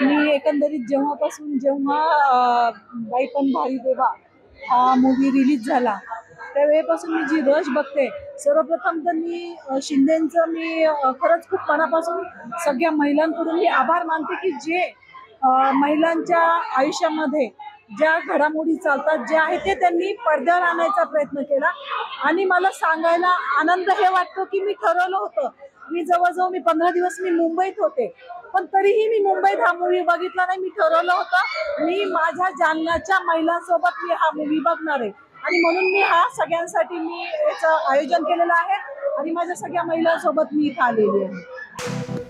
मी एकंदरीत जेव्हापासून जेव्हा बाई पण भारी देवा हा मूवी रिलीज झाला त्यावेळेपासून मी जी रश बघते सर्वप्रथम तर मी शिंदेंचं मी खरंच खूप मनापासून सगळ्या महिलांकडून मी आभार मानते की जे महिलांच्या आयुष्यामध्ये ज्या घडामोडी चालतात जे आहे ते त्यांनी पडद्यावर आणायचा प्रयत्न केला. आणि मला सांगायला आनंद हे वाटतो की मी ठरवलं होतं मी जवळजवळ मी पंधरा दिवस मी मुंबईत होते. पण तरीही मी मुंबईत हा मूवी बघितला नाही. मी ठरवलं होतं मी माझ्या जालनाच्या महिलांसोबत मी हा मूवी बघणार आहे. आणि म्हणून मी हा सगळ्यांसाठी मी याचं आयोजन केलेलं आहे. आणि माझ्या सगळ्या महिलांसोबत मी इथं आलेली आहे.